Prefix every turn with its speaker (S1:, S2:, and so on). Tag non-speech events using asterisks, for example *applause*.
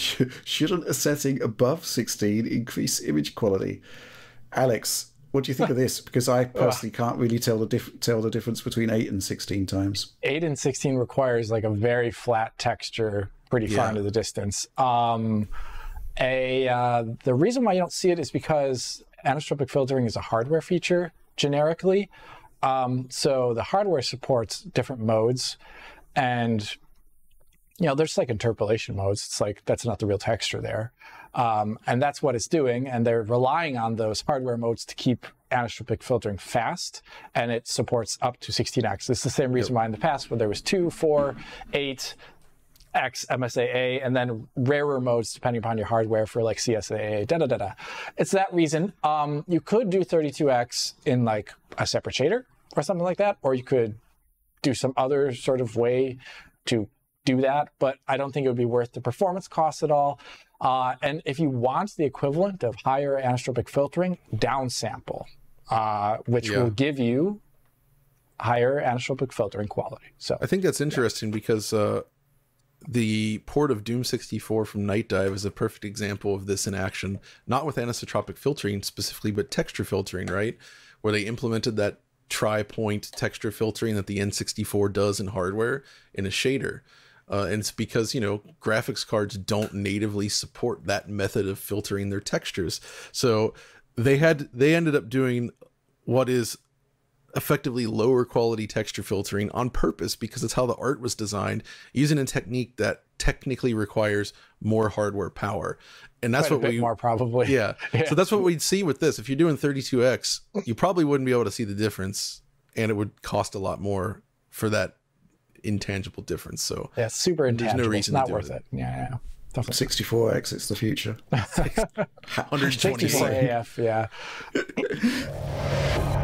S1: *laughs* Shouldn't a setting above 16 increase image quality? Alex, what do you think of this? Because I *laughs* personally can't really tell the dif- tell the difference between 8 and 16 times.
S2: 8 and 16 requires like a very flat texture pretty far yeah. into the distance. Um, a uh, the reason why you don't see it is because anisotropic filtering is a hardware feature generically. Um, so the hardware supports different modes, and you know there's like interpolation modes. It's like that's not the real texture there, um, and that's what it's doing. And they're relying on those hardware modes to keep anisotropic filtering fast, and it supports up to 16x. It's the same reason why in the past, when there was two, four, eight, X MSAA and then rarer modes depending upon your hardware for like CSAA, da da da da. It's that reason. Um, you could do 32X in like a separate shader or something like that, or you could do some other sort of way to do that, but I don't think it would be worth the performance cost at all. Uh, and if you want the equivalent of higher anisotropic filtering, downsample, uh, which yeah. will give you higher anisotropic filtering quality. So
S3: I think that's interesting yeah. because uh, the port of Doom 64 from Nightdive is a perfect example of this in action, not with anisotropic filtering specifically, but texture filtering, right? Where they implemented that tri-point texture filtering that the N64 does in hardware in a shader. Uh, and it's because, you know, graphics cards don't natively support that method of filtering their textures. So they had, they ended up doing what is effectively lower quality texture filtering on purpose because it's how the art was designed using a technique that technically requires more hardware power and that's
S2: Quite
S3: what we
S2: more probably
S3: yeah. *laughs* yeah. so that's what we'd see with this if you're doing 32x you probably wouldn't be able to see the difference and it would cost a lot more for that intangible difference. So
S2: yeah super intangible there's no reason it's not worth it. it. Yeah, yeah.
S1: 64x it's the future. *laughs* *laughs*
S2: 124 AF yeah *laughs*